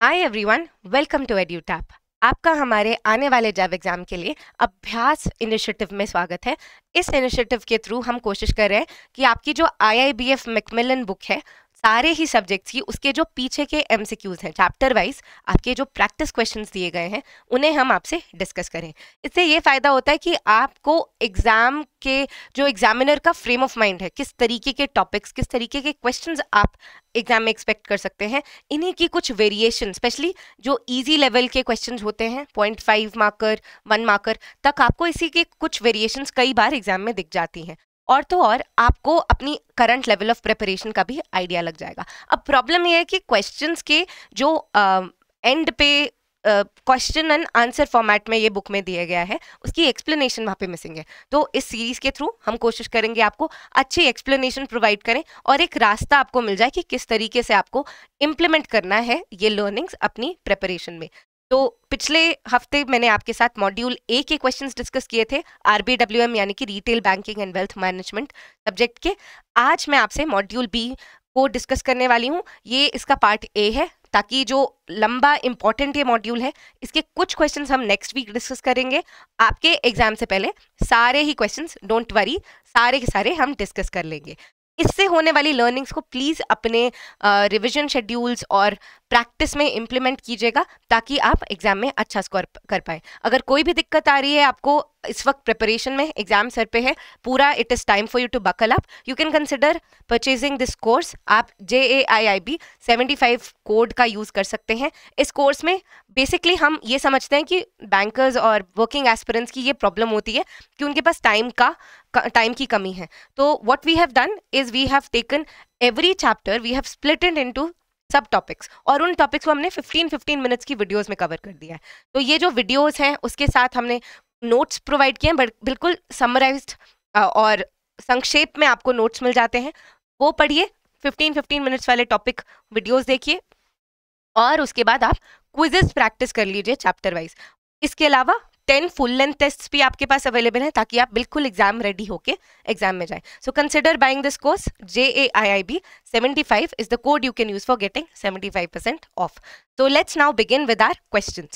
Hi everyone welcome to Edutap आपका हमारे आने वाले जैब एग्ज़ाम के लिए अभ्यास इनिशिएटिव में स्वागत है। इस इनिशिएटिव के थ्रू हम कोशिश कर रहे हैं कि आपकी जो I I B F Macmillan book है सारे ही सब्जेक्ट्स की उसके जो पीछे के एम हैं चैप्टर वाइज आपके जो प्रैक्टिस क्वेश्चन दिए गए हैं, उन्हें हम आपसे डिस्कस करें। इससे ये फ़ायदा होता है कि आपको एग्ज़ाम के, जो एग्जामिनर का फ्रेम ऑफ़ माइंड है, किस तरीके के टॉपिक्स किस तरीके के क्वेश्चंस आप एग्ज़ाम में एक्सपेक्ट कर सकते हैं, इन्हीं की कुछ वेरिएशन स्पेशली जो इजी लेवल के क्वेश्चंस होते हैं point five marker one marker तक आपको इसी के कुछ वेरिएशंस कई बार एग्ज़ाम में दिख जाती हैं। और तो और आपको अपनी करंट लेवल ऑफ़ प्रिपरेशन का भी आइडिया लग जाएगा। अब प्रॉब्लम ये है कि क्वेश्चंस के जो एंड पे क्वेश्चन एंड आंसर फॉर्मेट में ये बुक में दिया गया है, उसकी एक्सप्लेनेशन वहाँ पे मिसिंग है। तो इस सीरीज़ के थ्रू हम कोशिश करेंगे आपको अच्छी एक्सप्लेनेशन प्रोवाइड करें और एक रास्ता आपको मिल जाए कि किस तरीके से आपको इम्प्लीमेंट करना है ये लर्निंग्स अपनी प्रिपरेशन में। तो पिछले हफ़्ते मैंने आपके साथ मॉड्यूल ए के क्वेश्चंस डिस्कस किए थे आरबीडब्ल्यूएम यानी कि retail banking and wealth management subject के। आज मैं आपसे मॉड्यूल बी को डिस्कस करने वाली हूँ। ये इसका पार्ट ए है, ताकि जो लंबा इंपॉर्टेंट ये मॉड्यूल है, इसके कुछ क्वेश्चंस हम नेक्स्ट वीक डिस्कस करेंगे। आपके एग्ज़ाम से पहले सारे ही क्वेश्चंस डोंट वरी सारे के सारे हम डिस्कस कर लेंगे। इससे होने वाली लर्निंग्स को प्लीज़ अपने रिविजन शेड्यूल्स और प्रैक्टिस में इम्प्लीमेंट कीजिएगा ताकि आप एग्ज़ाम में अच्छा स्कोर कर पाए। अगर कोई भी दिक्कत आ रही है आपको इस वक्त प्रिपरेशन में एग्ज़ाम सर पे है, पूरा it is time for you to buckle up you can consider purchasing this course आप J A I I B seventy five code का यूज़ कर सकते हैं। इस कोर्स में बेसिकली हम ये समझते हैं कि बैंकर्स और वर्किंग एस्पिरेंट्स की ये प्रॉब्लम होती है कि उनके पास टाइम का टाइम की कमी है। तो what we have done is we have taken every chapter we have split into subtopics और उन टॉपिक्स को हमने 15 15 मिनट्स की वीडियोस में कवर कर दिया है। तो ये जो वीडियोस हैं, उसके साथ हमने नोट्स प्रोवाइड किए हैं, बट बिल्कुल समराइज्ड और संक्षेप में आपको नोट्स मिल जाते हैं। वो पढ़िए 15 15 मिनट्स वाले टॉपिक वीडियोस देखिए और उसके बाद आप क्विजेस प्रैक्टिस कर लीजिए चैप्टर वाइज इसके अलावा टेन फुल लेंथ टेस्ट भी आपके पास अवेलेबल है ताकि आप बिल्कुल एग्ज़ाम रेडी होके एग्ज़ाम में जाए। So consider buying this course J A I I B seventy five is the code you can use for getting seventy five percent off तो let's now begin with our question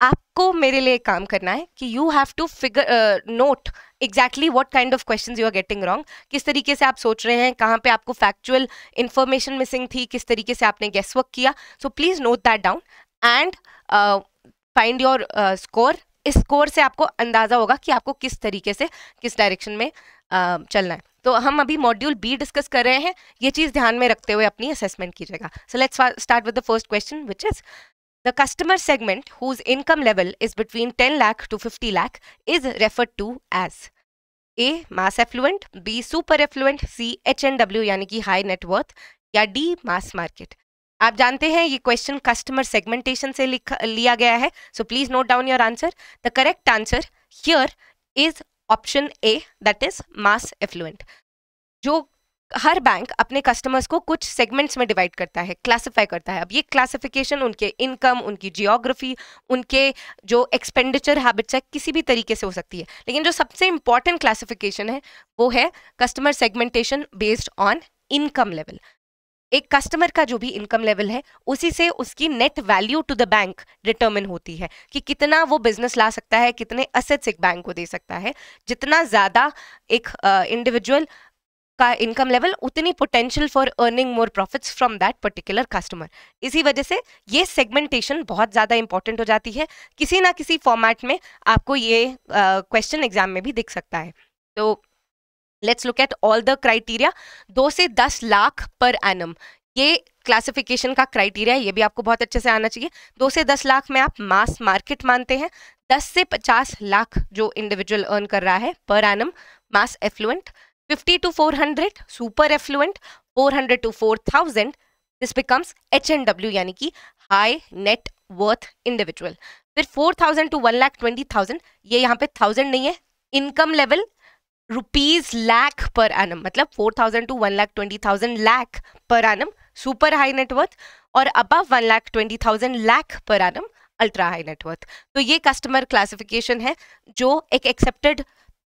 आपको मेरे लिए काम करना है कि you have to figure note exactly what kind of question you are getting wrong किस तरीके से आप सोच रहे हैं, कहाँ पे आपको फैक्चुअल इन्फॉर्मेशन मिसिंग थी, किस तरीके से आपने गेस वर्क किया so please note that down and find your score score से आपको अंदाज़ा होगा कि आपको किस तरीके से, किस डायरेक्शन में चलना है। तो हम अभी मॉड्यूल बी डिस्कस कर रहे हैं। ये चीज़ ध्यान में रखते हुए अपनी असेसमेंट कीजिएगा। So let's start with the first question which is the customer segment whose income level is between ten lakh to fifty lakh is referred to as A mass affluent B super affluent C H N W यानी कि high net worth या D mass market आप जानते हैं, ये question customer segmentation से लिया गया है। So please note down your answer the correct answer here is option A that is mass affluent जो हर बैंक अपने कस्टमर्स को कुछ सेगमेंट्स में डिवाइड करता है क्लासिफाई करता है। अब ये क्लासिफिकेशन उनके इनकम उनकी जियोग्राफी उनके जो एक्सपेंडिचर हैबिट्स है, किसी भी तरीके से हो सकती है। लेकिन जो सबसे इंपॉर्टेंट क्लासिफिकेशन है, वो है customer segmentation based on income level एक कस्टमर का जो भी इनकम लेवल है उसी से उसकी net value to the bank determine होती है कि कितना वो बिज़नेस ला सकता है कितने असेट्स एक बैंक को दे सकता है। जितना ज़्यादा एक इंडिविजुअल uh, का इनकम लेवल उतनी potential for earning more profits from that particular customer इसी वजह से ये सेगमेंटेशन बहुत ज़्यादा इंपॉर्टेंट हो जाती है। किसी ना किसी फॉर्मेट में आपको ये क्वेश्चन uh, एग्ज़ाम में भी दिख सकता है। तो let's look at all the criteria दो से दस लाख पर एनम ये क्लासिफिकेशन का क्राइटेरिया है, ये भी आपको बहुत अच्छे से आना चाहिए। दो से दस लाख में आप मास मार्केट मानते हैं। दस से पचास लाख जो इंडिविजुअल अर्न कर रहा है per annum mass affluent 50 to 400 super affluent. 400 to 4000 this becomes HNW यानी कि हाई नेट वर्थ इंडिविजुअल फिर four thousand to one lakh 20000 ये यहाँ पे थाउज़ेंड नहीं है income level rupees lakh per annum मतलब 4000 to 1 lakh 20000 lakh per annum super high net worth और above 1 lakh 20000 lakh per annum ultra high net worth तो ये कस्टमर क्लासिफिकेशन है, जो एक एक्सेप्टेड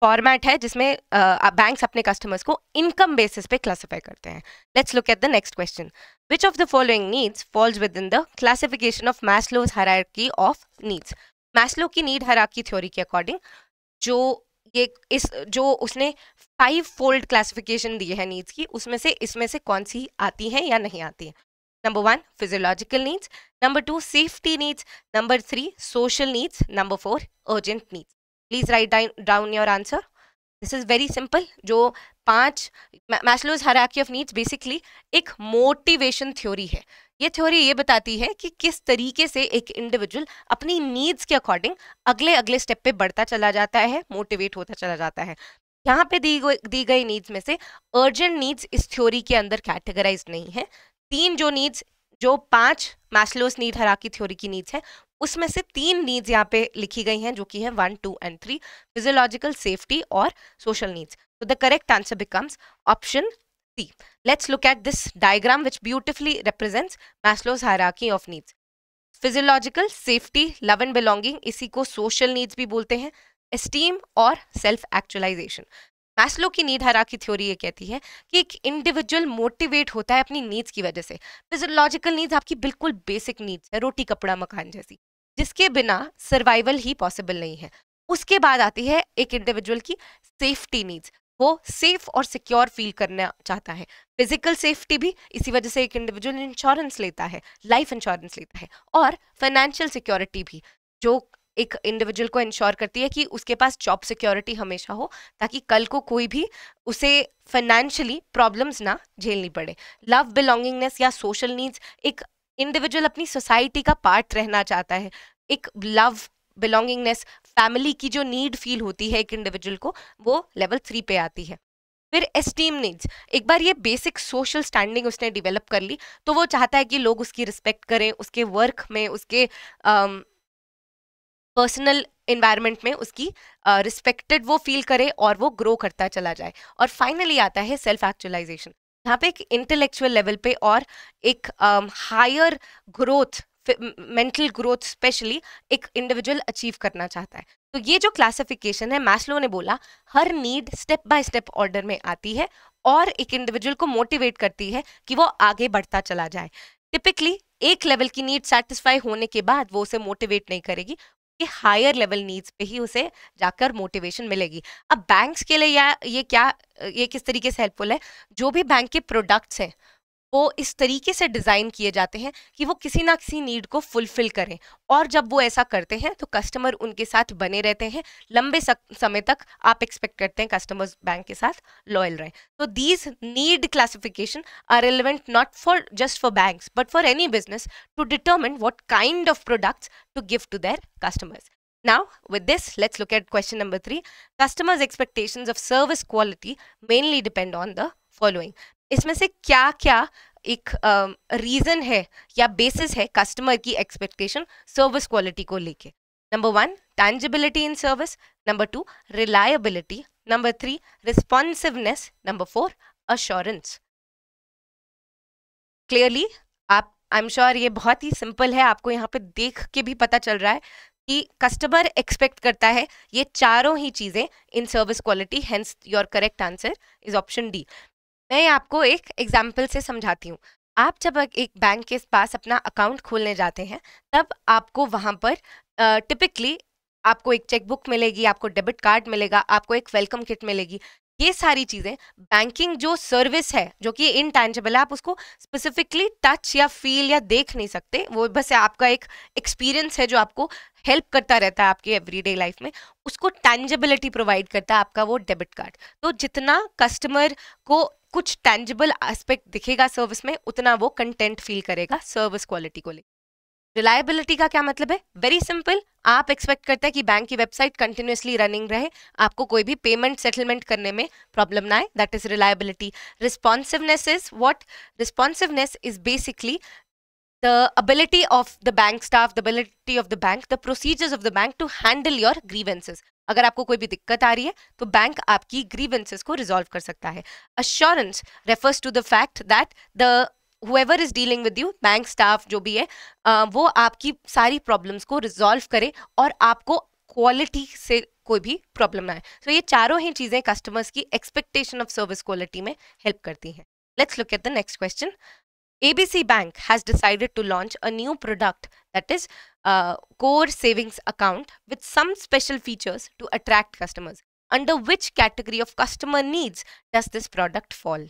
फॉर्मेट है, जिसमें बैंक्स अपने कस्टमर्स को इनकम बेसिस पे क्लासिफाई करते हैं। Let's look at the next question Which of the following needs falls within the classification of Maslow's hierarchy of needs? Maslow की नीड हराकी थ्योरी के according जो ये इस, जो उसने फाइव फोल्ड क्लासिफिकेशन दी है नीड्स की, उसमें से, इसमें से कौन सी आती हैं या नहीं आती हैं? Number one physiological needs number two safety needs number three social needs number four urgent needs please write down your answer this is very simple जो पाँच Maslow's hierarchy of needs basically एक मोटिवेशन थ्योरी है। ये theory ये बताती है कि किस तरीके से एक इंडिविजुअल अपनी नीड्स के अकॉर्डिंग अगले अगले स्टेप पे बढ़ता चला जाता है मोटिवेट होता चला जाता है। यहाँ पे दी गई दी गई नीड्स में से अर्जेंट नीड्स इस थ्योरी के अंदर कैटेगराइज नहीं है। तीन जो नीड्स जो पाँच मैस्लोस नीड हरा की थ्योरी की नीड्स है उसमें से तीन नीड्स यहाँ पे लिखी गई हैं, जो कि है one two and three physiological safety और सोशल नीड्स तो the correct answer becomes option C let's look at this diagram which beautifully represents Maslow's hierarchy of needs physiological safety love and belonging इसी को social needs भी बोलते हैं esteem और self actualisation Maslow की need हरा की थ्योरी ये कहती है कि एक इंडिविजुअल मोटिवेट होता है अपनी नीड्स की वजह से. फिजियोलॉजिकल नीड्स आपकी बिल्कुल बेसिक नीड्स है, रोटी कपड़ा मकान जैसी. जिसके बिना सर्वाइवल ही पॉसिबल नहीं है। उसके बाद आती है एक इंडिविजुअल की सेफ्टी नीड्स वो सेफ़ और सिक्योर फील करना चाहता है। फ़िज़िकल सेफ्टी भी इसी वजह से एक इंडिविजुअल इंश्योरेंस लेता है लाइफ इंश्योरेंस लेता है और फाइनेंशियल सिक्योरिटी भी, जो एक इंडिविजुअल को इंश्योर करती है कि उसके पास जॉब सिक्योरिटी हमेशा हो, ताकि कल को कोई भी उसे फाइनेंशियली प्रॉब्लम्स ना झेलनी पड़े। लव बिलोंगिंगनेस या सोशल नीड्स एक इंडिविजुअल अपनी सोसाइटी का पार्ट रहना चाहता है। एक लव बिलोंगिंगनेस फैमिली की जो नीड फील होती है एक इंडिविजुअल को वो लेवल थ्री पे आती है। फिर एस्टीम नीड्स एक बार ये बेसिक सोशल स्टैंडिंग उसने डेवलप कर ली तो वो चाहता है कि लोग उसकी रिस्पेक्ट करें उसके वर्क में उसके पर्सनल इन्वायरमेंट में उसकी रिस्पेक्टेड uh, वो फील करे और वो ग्रो करता चला जाए। और फाइनली आता है सेल्फ एक्चुअलाइजेशन यहाँ पे एक इंटेलेक्चुअल लेवल पे और एक higher growth mental growth specially एक इंडिविजुअल अचीव करना चाहता है। तो ये जो क्लासिफिकेशन है मैस्लो ने बोला, हर need step by step order में आती है और एक इंडिविजुअल को मोटिवेट करती है कि वो आगे बढ़ता चला जाए। टिपिकली एक लेवल की नीड सेटिस्फाई होने के बाद वो उसे मोटिवेट नहीं करेगी कि हायर लेवल नीड्स पे ही उसे जाकर मोटिवेशन मिलेगी। अब बैंक्स के लिए या, ये क्या, ये किस तरीके से हेल्पफुल है? जो भी बैंक के प्रोडक्ट्स हैं वो इस तरीके से डिज़ाइन किए जाते हैं कि वो किसी ना किसी नीड को फुलफिल करें और जब वो ऐसा करते हैं तो कस्टमर उनके साथ बने रहते हैं लंबे समय तक आप एक्सपेक्ट करते हैं कस्टमर्स बैंक के साथ लॉयल रहें तो these need classification are relevant not for just for banks but for any business to determine what kind of products to give to their customers Now, with this, let's look at question number three. Customers' expectations of service quality mainly depend on the following. इसमें से क्या क्या एक reason uh, है या basis है customer की expectation service quality को लेके? Number one tangibility in service number two reliability number three responsiveness number four assurance clearly आप आई एम श्योर ये बहुत ही सिंपल है आपको यहाँ पे देख के भी पता चल रहा है कि कस्टमर एक्सपेक्ट करता है ये चारों ही चीज़ें in service quality hence your correct answer is option D मैं आपको एक एग्ज़ाम्पल से समझाती हूँ। आप जब एक बैंक के पास अपना अकाउंट खोलने जाते हैं, तब आपको वहाँ पर टिपिकली आपको एक चेकबुक मिलेगी, आपको डेबिट कार्ड मिलेगा, आपको एक वेलकम किट मिलेगी। ये सारी चीज़ें बैंकिंग जो सर्विस है, जो कि इनटेंजिबल है, आप उसको स्पेसिफिकली टच या फील या देख नहीं सकते। वो बस आपका एक एक्सपीरियंस है जो आपको हेल्प करता रहता है आपकी एवरीडे लाइफ में। उसको टेंजिबिलिटी प्रोवाइड करता है आपका वो डेबिट कार्ड तो जितना कस्टमर को कुछ टेंजिबल एस्पेक्ट दिखेगा सर्विस में उतना वो कंटेंट फील करेगा सर्विस क्वालिटी को लेकर रिलायबिलिटी का क्या मतलब है? वेरी सिंपल आप एक्सपेक्ट करते हैं कि बैंक की वेबसाइट कंटिन्यूसली रनिंग रहे आपको कोई भी पेमेंट सेटलमेंट करने में प्रॉब्लम ना आए that is reliability responsiveness is what responsiveness is basically the ability of the bank staff, the ability of the bank, the procedures of the bank to handle your grievances. अगर आपको कोई भी दिक्कत आ रही है तो बैंक आपकी ग्रीवेंसेस को रिजॉल्व कर सकता है। Assurance refers to the fact that the whoever is dealing with you bank staff जो भी है वो आपकी सारी प्रॉब्लम्स को रिजॉल्व करे और आपको क्वालिटी से कोई भी प्रॉब्लम ना आए। So, ये चारों ही चीज़ें कस्टमर्स की एक्सपेक्टेशन ऑफ़ सर्विस क्वालिटी में हेल्प करती हैं। Let's look at the next question ABC Bank has decided to launch a new product that is a core savings account with some special features to attract customers. Under which category of customer needs does this product fall?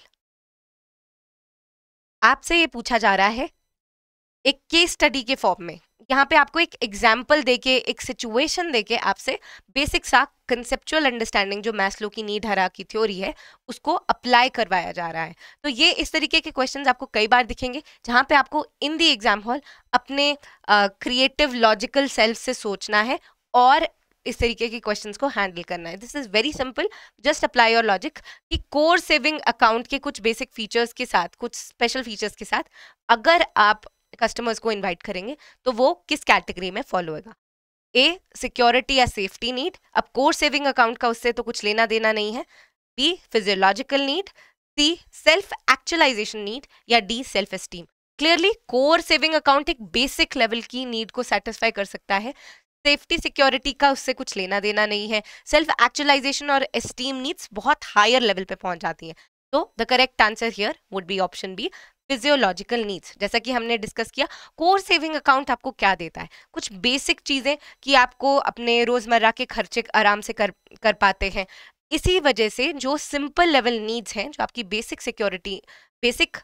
आपसे ये पूछा जा रहा है एक case study के form में यहाँ पे आपको एक एग्ज़ाम्पल देके, एक सिचुएशन देके आपसे बेसिक सा कंसेप्चुअल अंडरस्टैंडिंग जो मैस्लो की नीड हरा की थ्योरी है, उसको अप्लाई करवाया जा रहा है। तो ये इस तरीके के क्वेश्चंस आपको कई बार दिखेंगे, जहाँ पे आपको इन दी एग्ज़ाम हॉल अपने क्रिएटिव लॉजिकल सेल्फ से सोचना है और इस तरीके के क्वेश्चंस को हैंडल करना है। This is very simple just apply your logic कि कोर सेविंग अकाउंट के कुछ बेसिक फीचर्स के साथ, कुछ स्पेशल फीचर्स के साथ, अगर आप कस्टमर्स को इनवाइट करेंगे तो वो किस कैटेगरी में फॉलो होगा ए सिक्योरिटी या सेफ्टी नीड अब कोर सेविंग अकाउंट का उससे तो कुछ लेना देना नहीं है। B physiological need C self actualization need या D self esteem clearly core saving account एक बेसिक लेवल की नीड को सेटिस्फाई कर सकता है। सेफ्टी सिक्योरिटी का उससे कुछ लेना देना नहीं है। सेल्फ एक्चुअलाइजेशन और एस्टीम नीड्स बहुत हायर लेवल पे पहुँच जाती है। तो the correct answer here would be option B physiological needs जैसा कि हमने डिस्कस किया कोर सेविंग अकाउंट आपको क्या देता है? कुछ बेसिक चीज़ें कि आपको अपने रोज़मर्रा के खर्चे आराम से कर कर पाते हैं। इसी वजह से जो सिंपल लेवल नीड्स हैं, जो आपकी बेसिक सिक्योरिटी बेसिक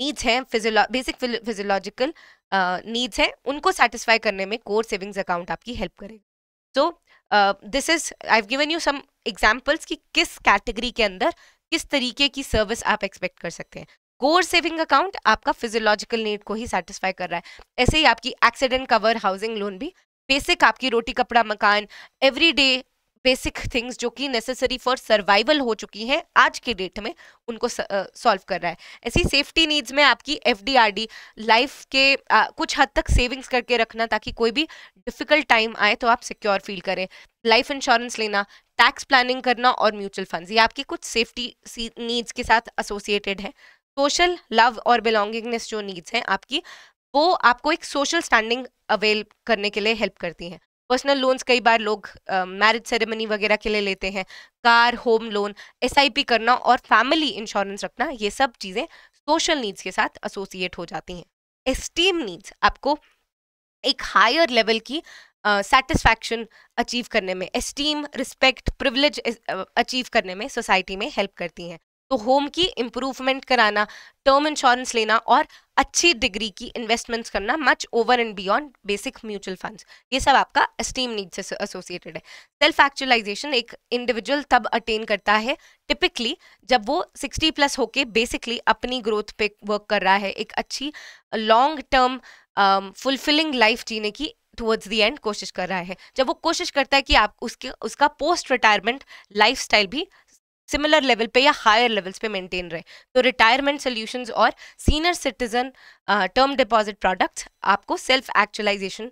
नीड्स हैं फिजियो बेसिक फिजियोलॉजिकल नीड्स हैं, उनको सेटिस्फाई करने में कोर सेविंग्स अकाउंट आपकी हेल्प करेगा। So this is I given you some examples कि किस कैटेगरी के अंदर किस तरीके की सर्विस आप एक्सपेक्ट कर सकते हैं। कोर सेविंग अकाउंट आपका फिजियोलॉजिकल नीड को ही सेटिस्फाई कर रहा है। ऐसे ही आपकी एक्सीडेंट कवर हाउसिंग लोन भी बेसिक आपकी रोटी कपड़ा मकान एवरी डे बेसिक थिंग्स जो कि नेसेसरी फॉर सर्वाइवल हो चुकी हैं आज के डेट में उनको सॉल्व कर रहा है। ऐसी सेफ्टी नीड्स में आपकी एफ़ लाइफ के आ, कुछ हद तक सेविंग्स करके रखना ताकि कोई भी डिफ़िकल्ट टाइम आए तो आप सिक्योर फील करें। लाइफ इंश्योरेंस लेना टैक्स प्लानिंग करना और म्यूचुअल फंड्स ये आपकी कुछ सेफ्टी नीड्स के साथ एसोसिएटेड है। सोशल लव और बिलोंगिंगनेस जो नीड्स हैं आपकी वो आपको एक सोशल स्टैंडिंग अवेल करने के लिए हेल्प करती हैं। पर्सनल लोन्स कई बार लोग मैरिज सेरेमनी वगैरह के लिए लेते हैं। कार होम लोन एसआईपी करना और फैमिली इंश्योरेंस रखना ये सब चीज़ें सोशल नीड्स के साथ एसोसिएट हो जाती हैं। एस्टीम नीड्स आपको एक हायर लेवल की सेटिस्फैक्शन uh, अचीव करने में एस्टीम रिस्पेक्ट प्रिविलेज अचीव करने में सोसाइटी में हेल्प करती हैं। तो होम की इम्प्रूवमेंट कराना टर्म इंश्योरेंस लेना और अच्छी डिग्री की इन्वेस्टमेंट्स करना much over and beyond basic mutual funds ये सब आपका स्टीम नीड से एसोसिएटेड है. सेल्फ एक्चुअलाइजेशन एक इंडिविजुअल तब अटेन करता है टिपिकली जब वो 60 प्लस होके बेसिकली अपनी ग्रोथ पे वर्क कर रहा है, एक अच्छी लॉन्ग टर्म फुलफिलिंग लाइफ जीने की टुवर्ड्स दी एंड कोशिश कर रहा है. जब वो कोशिश करता है कि आप उसके, उसका पोस्ट रिटायरमेंट लाइफ भी सिमिलर लेवल पे या हायर लेवल्स पे मेंटेन रहे। तो रिटायरमेंट सोल्यूशंस और senior citizen term deposit products आपको सेल्फ एक्चुअलाइजेशन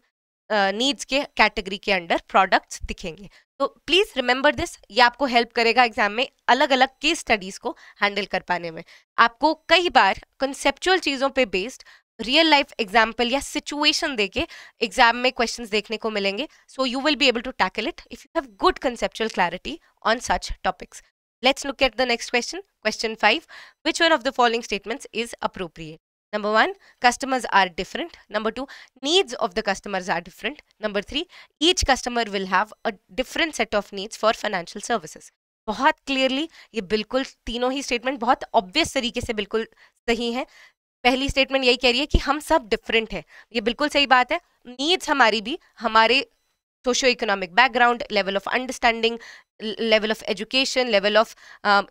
नीड्स के कैटेगरी के अंडर प्रोडक्ट्स दिखेंगे। तो प्लीज़ रिमेंबर दिस ये आपको हेल्प करेगा एग्ज़ाम में अलग अलग केस स्टडीज़ को हैंडल कर पाने में। आपको कई बार कंसेप्चुअल चीज़ों पे बेस्ड रियल लाइफ एग्ज़ाम्पल या सिचुएशन देके एग्ज़ाम में क्वेश्चन देखने को मिलेंगे। So you will be able to tackle it if you have good conceptual clarity on such topics Let's look at the next question. Question 5. Which one of the following statements is appropriate? Number 1. Customers are different. Number 2. Needs of the customers are different. Number 3. Each customer will have a different set of needs for financial services. बहुत clearly ये बिल्कुल तीनों ही statement बहुत obvious तरीके से बिल्कुल सही है पहली स्टेटमेंट यही कह रही है कि हम सब डिफरेंट हैं ये बिल्कुल सही बात है नीड्स हमारी भी हमारे socio economic background level of understanding level of education level of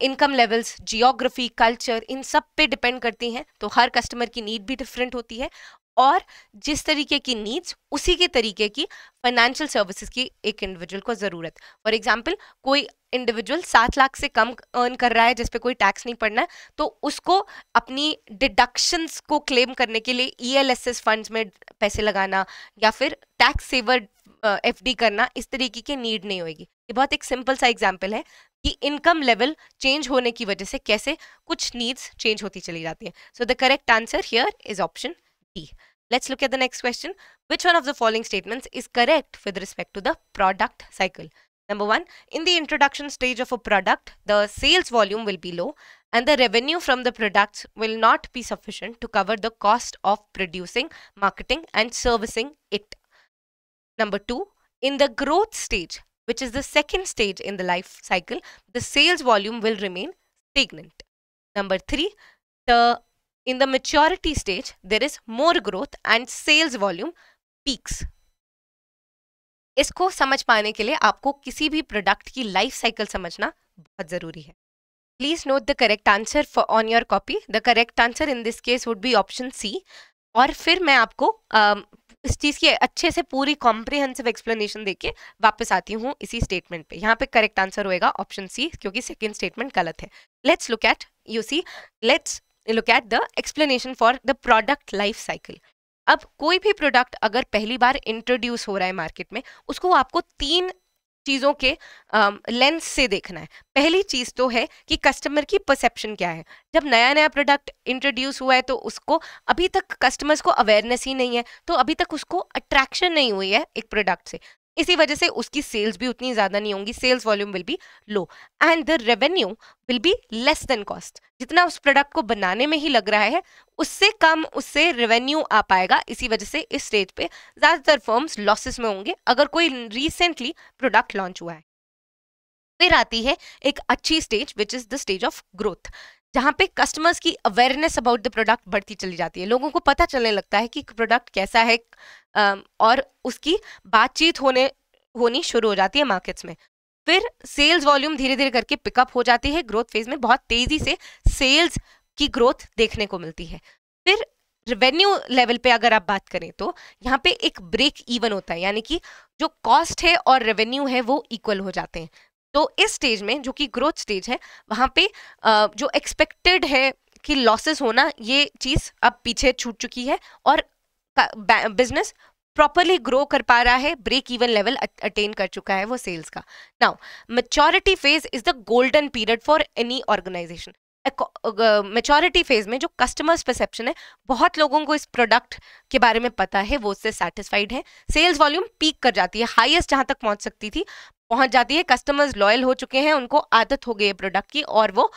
income levels geography culture इन सब पे डिपेंड करती हैं तो हर कस्टमर की नीड भी डिफरेंट होती है। और जिस तरीके की नीड्स उसी के तरीके की फाइनेंशियल सर्विसेज़ की एक इंडिविजुअल को ज़रूरत। फॉर एग्जांपल कोई इंडिविजुअल सात लाख से कम अर्न कर रहा है, जिस पे कोई टैक्स नहीं पड़ना है तो उसको अपनी डिडक्शंस को क्लेम करने के लिए ई एस फंड्स में पैसे लगाना, या फिर टैक्स सेवर एफ़ डी करना इस तरीके की नीड नहीं होगी ये बहुत एक सिंपल सा एग्ज़ाम्पल है कि इनकम लेवल चेंज होने की वजह से कैसे कुछ नीड्स चेंज होती चली जाती है। So the correct answer here is option D let's look at the next question which one of the following statement is correct with respect to the product cycle number one in the introduction stage of a product the sales volume will be low and the revenue from the products will not be sufficient to cover the cost of producing marketing and servicing it Number two, in the growth stage, which is the second stage in the life cycle, the sales volume will remain stagnant. Number three, the in the maturity stage, there is more growth and sales volume peaks. इसको समझ पाने के लिए आपको किसी भी product की life cycle समझना बहुत ज़रूरी है please note the correct answer for on your copy the correct answer in this case would be option C और फिर मैं आपको uh, इस चीज़ की अच्छे से पूरी कॉम्प्रिहेंसिव एक्सप्लेनेशन देके वापस आती हूँ इसी स्टेटमेंट पे। यहाँ पे करेक्ट आंसर होएगा ऑप्शन सी क्योंकि सेकेंड स्टेटमेंट गलत है। Let's look at you see let's look at the explanation for the product life cycle अब कोई भी प्रोडक्ट अगर पहली बार इंट्रोड्यूस हो रहा है मार्केट में, उसको आपको तीन चीज़ों के लेंस से देखना है। पहली चीज़ तो है कि कस्टमर की परसेप्शन क्या है। जब नया नया प्रोडक्ट इंट्रोड्यूस हुआ है तो उसको अभी तक कस्टमर्स को अवेयरनेस ही नहीं है तो अभी तक उसको अट्रैक्शन नहीं हुई है एक प्रोडक्ट से। इसी वजह से उसकी सेल्स भी उतनी ज़्यादा नहीं होंगी sales volume will be low and the revenue will be less than cost जितना उस प्रोडक्ट को बनाने में ही लग रहा है, उससे कम उससे रेवेन्यू आ पाएगा, इसी वजह से इस स्टेज पे ज़्यादातर फर्म्स लॉसेस में होंगे, अगर कोई रिसेंटली प्रोडक्ट लॉन्च हुआ है। फिर आती है एक अच्छी stage which is the stage of growth जहाँ पे कस्टमर्स की अवेयरनेस अबाउट द प्रोडक्ट बढ़ती चली जाती है। लोगों को पता चलने लगता है कि प्रोडक्ट कैसा है और उसकी बातचीत होने, होनी शुरू हो जाती है मार्केट्स में। फिर सेल्स वॉल्यूम धीरे धीरे करके पिकअप हो जाती है। ग्रोथ फ़ेज़ में बहुत तेज़ी से सेल्स की ग्रोथ देखने को मिलती है। फिर रेवेन्यू लेवल पे अगर आप बात करें तो यहाँ पे एक ब्रेक इवन होता है। यानी कि जो कॉस्ट है और रेवेन्यू है वो इक्वल हो जाते हैं। तो इस स्टेज में, जो कि ग्रोथ स्टेज है, वहाँ पे जो एक्सपेक्टेड है कि लॉसेस होना, ये चीज़ अब पीछे छूट चुकी है और बिज़नेस प्रॉपरली ग्रो कर पा रहा है ब्रेक इवन लेवल अटेन कर चुका है वो सेल्स का। Now maturity phase is the golden period for any organisation maturity phase में जो कस्टमर्स परसेप्शन है, बहुत लोगों को इस प्रोडक्ट के बारे में पता है, वो उससे सेटिस्फाइड है। सेल्स वॉल्यूम पीक कर जाती है हाईएस्ट जहाँ तक पहुँच सकती थी पहुँच जाती है कस्टमर्स लॉयल हो चुके हैं उनको आदत हो गई है प्रोडक्ट की और वो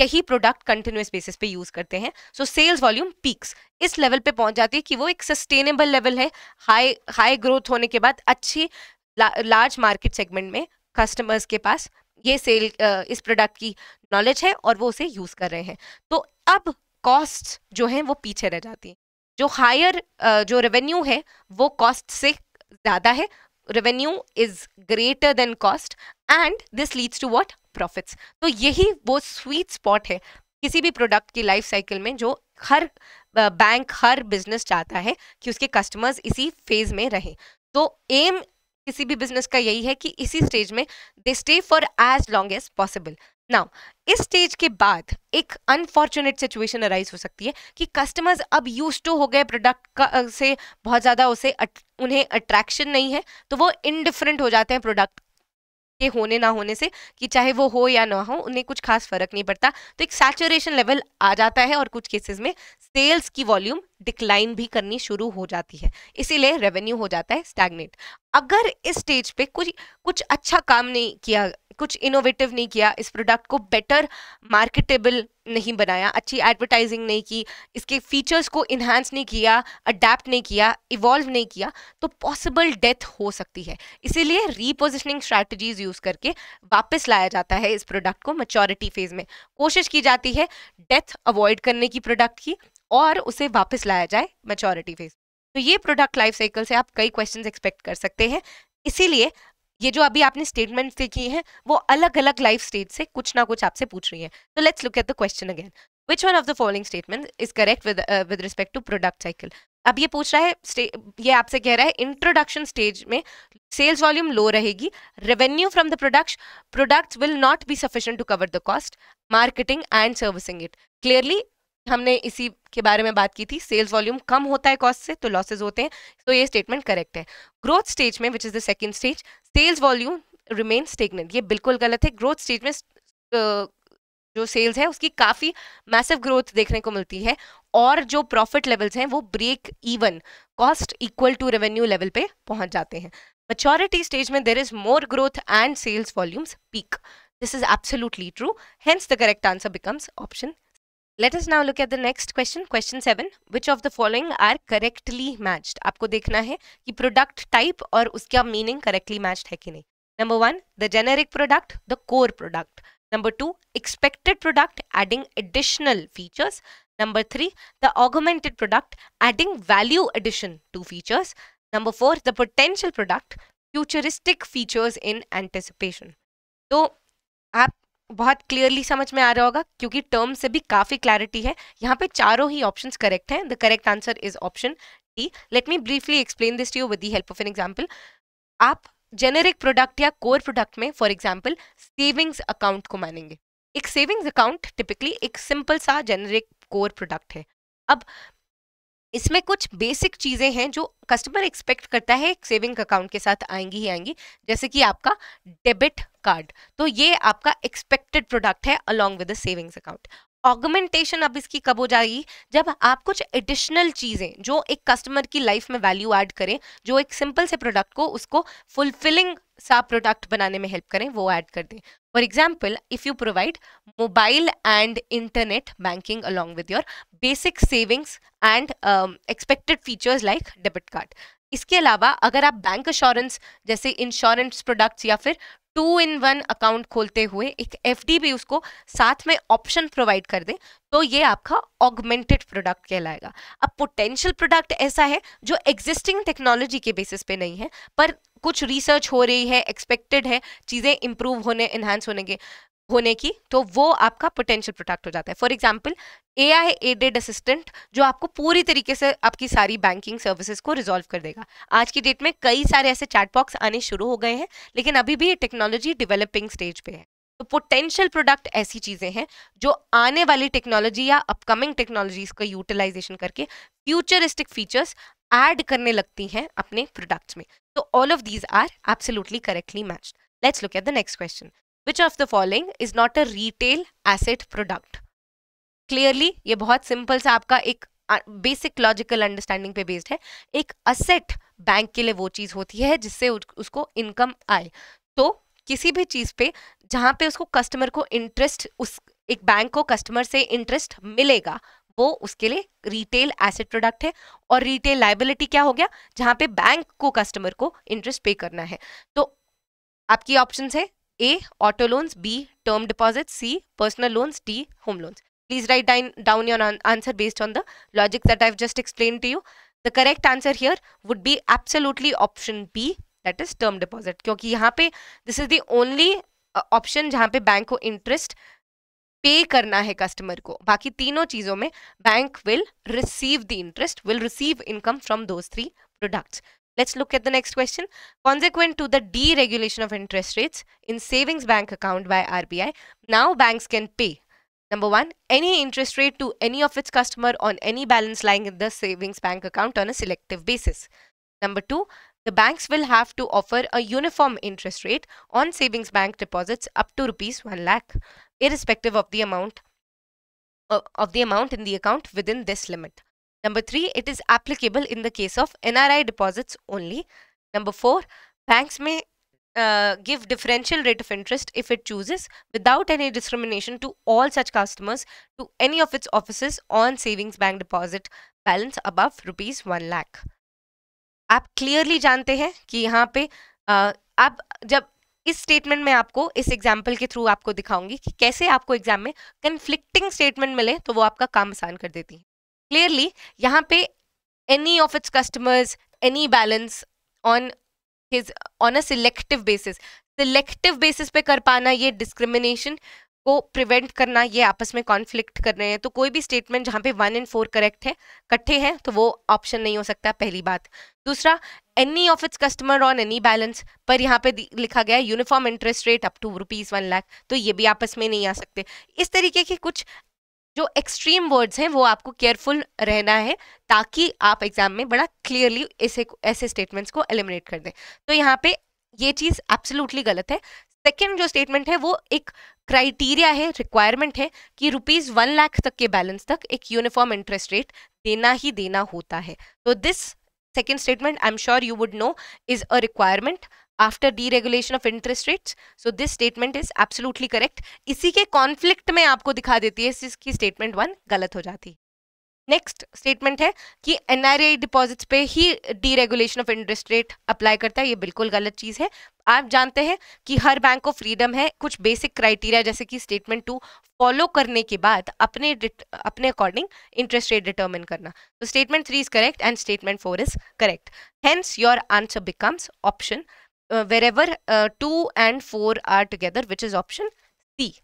यही प्रोडक्ट कंटिन्यूस बेसिस पे यूज़ करते हैं। सो सेल्स वॉल्यूम पीक्स इस लेवल पे पहुँच जाती है कि वो एक सस्टेनेबल लेवल है। हाई हाई ग्रोथ होने के बाद अच्छी ला, लार्ज मार्केट सेगमेंट में कस्टमर्स के पास ये सेल इस प्रोडक्ट की नॉलेज है और वो उसे यूज़ कर रहे हैं। तो अब कॉस्ट जो है वो पीछे रह जाती है। जो हायर जो रेवेन्यू है वो कॉस्ट से ज़्यादा है revenue is greater than cost and this leads to what profits तो यही वो स्वीट स्पॉट है किसी भी प्रोडक्ट की लाइफ साइकिल में जो हर बैंक हर बिज़नेस चाहता है कि उसके कस्टमर्स इसी फ़ेज़ में रहें। तो एम किसी भी बिज़नेस का यही है कि इसी स्टेज में they stay for as long as possible now इस स्टेज के बाद एक अनफॉर्चुनेट सिचुएशन अराइज हो सकती है कि कस्टमर्स अब यूज़ टू हो गए प्रोडक्ट का से बहुत ज़्यादा उसे अट, उन्हें अट्रैक्शन नहीं है तो वो इनडिफरेंट हो जाते हैं प्रोडक्ट के होने ना होने से कि चाहे वो हो या ना हो उन्हें कुछ खास फ़र्क नहीं पड़ता। तो एक सैचुरेशन लेवल आ जाता है और कुछ केसेस में सेल्स की वॉल्यूम डिक्लाइन भी करनी शुरू हो जाती है। इसीलिए रेवेन्यू हो जाता है स्टैगनेट अगर इस स्टेज पे कुछ कुछ अच्छा काम नहीं किया, कुछ इनोवेटिव नहीं किया, इस प्रोडक्ट को बेटर मार्केटेबल नहीं बनाया, अच्छी एडवर्टाइजिंग नहीं की, इसके फीचर्स को इन्हांस नहीं किया अडेप्ट नहीं किया इवॉल्व नहीं किया तो पॉसिबल डेथ हो सकती है। इसीलिए रीपोजिशनिंग स्ट्रैटेजीज यूज़ करके वापस लाया जाता है इस प्रोडक्ट को मेचोरिटी फ़ेज़ में। कोशिश की जाती है डेथ अवॉइड करने की प्रोडक्ट की और उसे वापस लाया जाए मेचोरिटी फ़ेज़ तो ये प्रोडक्ट लाइफ साइकिल से आप कई क्वेश्चन एक्सपेक्ट कर सकते हैं। इसीलिए ये जो अभी आपने स्टेटमेंट देखी हैं, वो अलग अलग लाइफ स्टेज से कुछ ना कुछ आपसे पूछ रही है। तो let's look at the question again which one of the following statement is correct with with respect to product cycle अब ये पूछ रहा है ये आपसे कह रहा है इंट्रोडक्शन स्टेज में सेल्स वॉल्यूम लो रहेगी revenue from the product products will not be sufficient to cover the cost marketing and servicing it clearly हमने इसी के बारे में बात की थी सेल्स वॉल्यूम कम होता है कॉस्ट से तो लॉसेज होते हैं तो ये स्टेटमेंट करेक्ट है। ग्रोथ स्टेज में which is the second stage sales volume remain stagnant ये बिल्कुल गलत है। ग्रोथ स्टेज में जो सेल्स है, उसकी काफ़ी मैसिव ग्रोथ देखने को मिलती है, और जो प्रॉफिट लेवल्स हैं, वो break even cost equal to revenue level पे पहुँच जाते हैं। मेचोरिटी स्टेज में there is more growth and sales volumes peak this is absolutely true hence the correct answer becomes option Let us now look at the next question. Question 7. Which of the following are correctly matched? आपको देखना है कि product type और उसका meaning correctly matched है कि नहीं. Number 1. The generic product, the core product. Number 2. Expected product adding additional features. Number 3. The augmented product adding value addition to features. Number 4. The potential product futuristic features in anticipation. तो आप बहुत clearly समझ में आ रहा होगा, क्योंकि term से भी काफ़ी क्लैरिटी है। यहाँ पे चारों ही ऑप्शन करेक्ट हैं। The correct answer is option D let me briefly explain this to you with the help of an example आप जेनेरिक प्रोडक्ट या कोर प्रोडक्ट में फॉर एग्ज़ाम्पल सेविंग्स अकाउंट को मानेंगे। एक सेविंग्स अकाउंट टिपिकली एक simple सा generic core product है। अब इसमें कुछ बेसिक चीज़ें हैं जो कस्टमर एक्सपेक्ट करता है सेविंग अकाउंट के साथ आएँगी ही आएँगी, जैसे कि आपका डेबिट कार्ड तो ये आपका एक्सपेक्टेड प्रोडक्ट है along with savings account augmentation अब इसकी कब हो जाएगी? जब आप कुछ एडिशनल चीज़ें, जो एक कस्टमर की लाइफ में वैल्यू ऐड करें, जो एक सिंपल से प्रोडक्ट को, उसको फुलफिलिंग सा प्रोडक्ट बनाने में हेल्प करें, वो ऐड कर दें। For example if you provide mobile and internet banking along with your basic savings and expected features like debit card इसके अलावा, अगर आप बैंक अश्योरेंस जैसे इंश्योरेंस प्रोडक्ट्स या फिर टू इन वन अकाउंट खोलते हुए एक एफडी भी उसको साथ में ऑप्शन प्रोवाइड कर दे तो ये आपका ऑगमेंटेड प्रोडक्ट कहलाएगा। अब पोटेंशियल प्रोडक्ट ऐसा है जो एग्जिस्टिंग टेक्नोलॉजी के बेसिस पे नहीं है, पर कुछ रिसर्च हो रही है एक्सपेक्टेड है, चीज़ें इंप्रूव होने इन्हांस होने के। होने की तो वो आपका पोटेंशियल प्रोडक्ट हो जाता है। For example A I aided assistant जो आपको पूरी तरीके से आपकी सारी बैंकिंग सर्विसेज़ को रिजॉल्व कर देगा। आज की डेट में कई सारे ऐसे चैटबॉक्स आने शुरू हो गए हैं, लेकिन अभी भी ये टेक्नोलॉजी डेवलपिंग स्टेज पे है। तो पोटेंशियल प्रोडक्ट ऐसी चीज़ें हैं जो आने वाली टेक्नोलॉजी या अपकमिंग टेक्नोलॉजीज़ का यूटिलाइजेशन करके फ्यूचरिस्टिक फीचर्स ऐड करने लगती हैं अपने प्रोडक्ट्स में। तो all of these are absolutely correctly matched let's look at the next question which of the following is not a retail asset product clearly ये बहुत सिंपल सा आपका एक बेसिक लॉजिकल अंडरस्टैंडिंग पे बेस्ड है। एक असेट बैंक के लिए वो चीज़ होती है जिससे उसको इनकम आए। तो किसी भी चीज़ पे जहाँ पे उसको कस्टमर को इंटरेस्ट उस, एक बैंक को कस्टमर से इंटरेस्ट मिलेगा, वो उसके लिए रिटेल एसेट प्रोडक्ट है। और रिटेल लाइबिलिटी क्या हो गया? जहाँ पे बैंक को कस्टमर को इंटरेस्ट पे करना है। तो आपकी ऑप्शन है A. Auto loans. B. Term deposits. C. Personal loans. D. Home loans. Please write down, your answer based on the logic that I've just explained to you. The correct answer here would be absolutely option B. That is term deposit. क्योंकि यहाँ पे this is the only uh, option जहाँ पे bank को interest पे करना है customer को बाकी तीनों चीज़ों में bank will receive the interest will receive income from those three products Let's look at the next question. Consequent to the deregulation of interest rates in savings bank account by RBI, now banks can pay Number one, any interest rate to any of its customer on any balance lying in the savings bank account on a selective basis. Number two, the banks will have to offer a uniform interest rate on savings bank deposits up to rupees 1 lakh, irrespective of the amount uh, of the amount in the account within this limit. Number three, it is applicable in the case of NRI deposits only. Number four, banks may uh, give differential rate of interest if it chooses without any discrimination to all such customers to any of its offices on savings bank deposit balance above rupees 1 lakh. आप clearly जानते हैं कि यहाँ पे uh, आप जब इस statement में आपको इस एग्ज़ाम्पल के थ्रू आपको दिखाऊँगी कि कैसे आपको एग्ज़ाम में कन्फ्लिक्टिंग स्टेटमेंट मिले तो वो आपका काम आसान कर देती है क्लियरली यहाँ पे any of its customers any balance on his on a selective basis selective basis पे कर पाना, ये डिस्क्रिमिनेशन को प्रिवेंट करना, ये आपस में कॉन्फ्लिक्ट कर रहे हैं। तो कोई भी स्टेटमेंट जहाँ पे वन एंड फोर करेक्ट है इकट्ठे हैं तो वो ऑप्शन नहीं हो सकता, पहली बात। दूसरा any of its customer on any balance पर यहाँ पे लिखा गया है uniform interest rate up to rupees one lakh तो ये भी आपस में नहीं आ सकते। इस तरीके के कुछ जो एक्सट्रीम वर्ड्स हैं, वो आपको केयरफुल रहना है, ताकि आप एग्ज़ाम में बड़ा क्लियरली ऐसे ऐसे स्टेटमेंट्स को एलिमिनेट कर दें। तो यहाँ पे ये चीज़ एब्सोल्युटली गलत है। सेकेंड जो स्टेटमेंट है, वो एक क्राइटेरिया है रिक्वायरमेंट है कि रुपीज़ वन लाख तक के बैलेंस तक एक यूनिफॉर्म इंटरेस्ट रेट देना ही देना होता है। तो this second statement I am sure you would know is a requirement after deregulation of interest rates. So this statement is absolutely correct इसी के कॉन्फ्लिक्ट में आपको दिखा देती है, इसकी स्टेटमेंट वन गलत हो जाती नेक्स्ट स्टेटमेंट है कि एनआरआई डिपॉजिट्स पे ही deregulation of interest rate apply करता है। ये बिल्कुल गलत चीज़ है। आप जानते हैं कि हर बैंक को फ्रीडम है, कुछ बेसिक क्राइटेरिया जैसे कि स्टेटमेंट टू फॉलो करने के बाद अपने अपने अकॉर्डिंग इंटरेस्ट रेट डिटर्मिन करना। तो statement three is correct and statement four is correct hence your answer becomes option wherever uh, 2 and 4 are together, which is option C.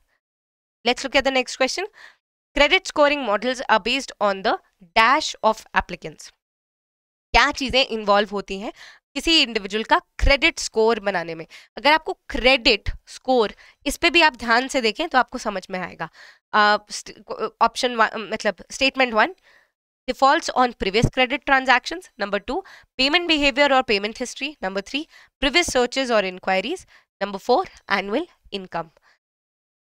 Let's look at the next question. Credit scoring models are based on the dash of applicants. क्या चीज़ें involve होती हैं किसी individual का credit score बनाने में अगर आपको क्रेडिट स्कोर इस पे भी आप ध्यान से देखें तो आपको समझ में आएगा ऑप्शन uh, मतलब statement one defaults on previous credit transactions. Number two, payment behavior or payment history. Number three, previous searches or inquiries. Number four, annual income.